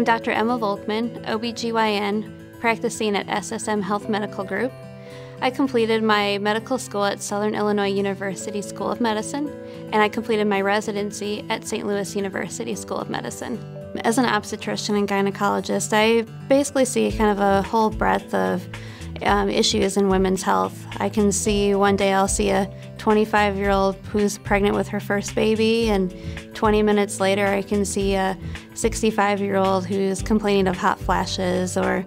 I'm Dr. Emma Volkman, OBGYN, practicing at SSM Health Medical Group. I completed my medical school at Southern Illinois University School of Medicine, and I completed my residency at St. Louis University School of Medicine. As an obstetrician and gynecologist, I basically see kind of a whole breadth of um, issues in women's health. I can see one day I'll see a 25 year old who's pregnant with her first baby, and 20 minutes later I can see a 65 year old who's complaining of hot flashes, or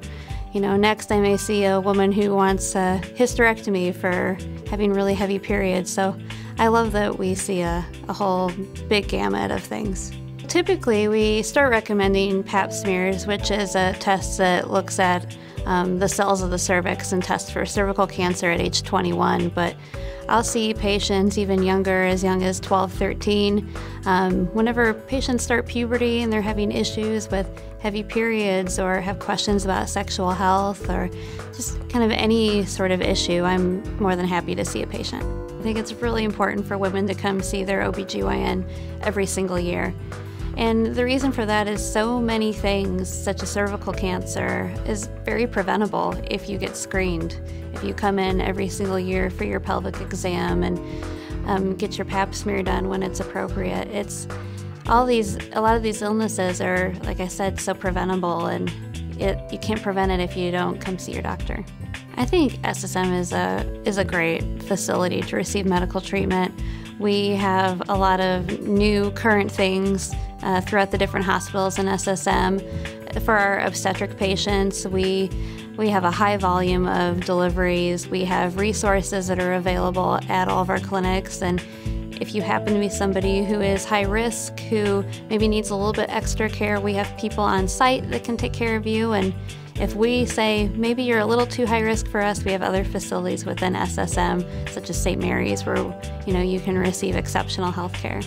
you know, next I may see a woman who wants a hysterectomy for having really heavy periods. So I love that we see a, a whole big gamut of things. Typically, we start recommending pap smears, which is a test that looks at um, the cells of the cervix and tests for cervical cancer at age 21. But I'll see patients even younger, as young as 12, 13. Um, whenever patients start puberty and they're having issues with heavy periods or have questions about sexual health or just kind of any sort of issue, I'm more than happy to see a patient. I think it's really important for women to come see their OBGYN every single year. And the reason for that is so many things, such as cervical cancer, is very preventable if you get screened. If you come in every single year for your pelvic exam and um, get your pap smear done when it's appropriate. It's all these, a lot of these illnesses are, like I said, so preventable, and it, you can't prevent it if you don't come see your doctor. I think SSM is a is a great facility to receive medical treatment. We have a lot of new current things uh, throughout the different hospitals in SSM. For our obstetric patients, we we have a high volume of deliveries. We have resources that are available at all of our clinics and if you happen to be somebody who is high risk, who maybe needs a little bit extra care, we have people on site that can take care of you. And if we say maybe you're a little too high risk for us, we have other facilities within SSM, such as St. Mary's, where you know you can receive exceptional health care.